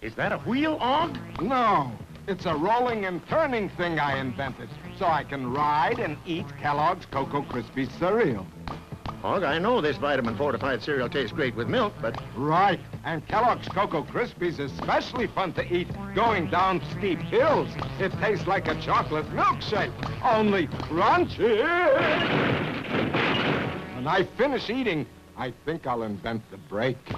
Is that a wheel, Ogg? No, it's a rolling and turning thing I invented, so I can ride and eat Kellogg's Cocoa Krispies cereal. Ogg, I know this vitamin-fortified cereal tastes great with milk, but... Right, and Kellogg's Cocoa Krispies is especially fun to eat going down steep hills. It tastes like a chocolate milkshake, only crunchy. When I finish eating, I think I'll invent the brake.